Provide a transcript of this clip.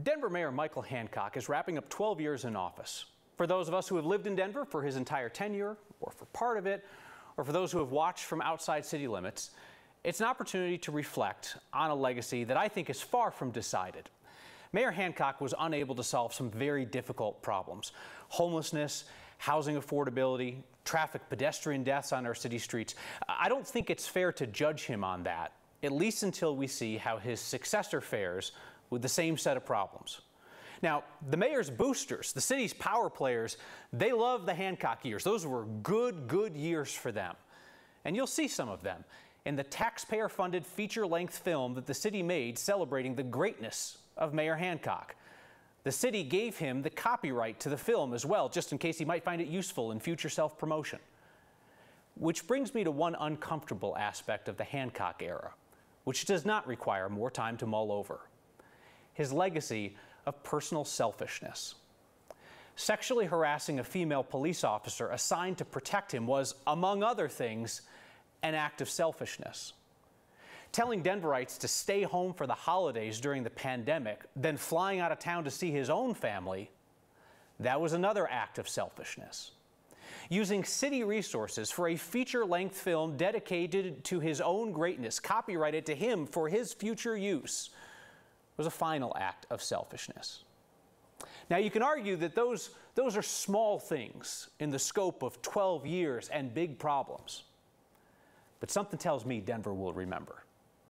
Denver Mayor Michael Hancock is wrapping up 12 years in office. For those of us who have lived in Denver for his entire tenure, or for part of it, or for those who have watched from outside city limits, it's an opportunity to reflect on a legacy that I think is far from decided. Mayor Hancock was unable to solve some very difficult problems homelessness, housing affordability, traffic, pedestrian deaths on our city streets. I don't think it's fair to judge him on that, at least until we see how his successor fares with the same set of problems. Now, the mayor's boosters, the city's power players, they love the Hancock years. Those were good, good years for them. And you'll see some of them in the taxpayer funded feature length film that the city made celebrating the greatness of Mayor Hancock. The city gave him the copyright to the film as well, just in case he might find it useful in future self promotion. Which brings me to one uncomfortable aspect of the Hancock era, which does not require more time to mull over his legacy of personal selfishness. Sexually harassing a female police officer assigned to protect him was, among other things, an act of selfishness. Telling Denverites to stay home for the holidays during the pandemic, then flying out of town to see his own family, that was another act of selfishness. Using city resources for a feature length film dedicated to his own greatness, copyrighted to him for his future use, was a final act of selfishness. Now, you can argue that those, those are small things in the scope of 12 years and big problems. But something tells me Denver will remember.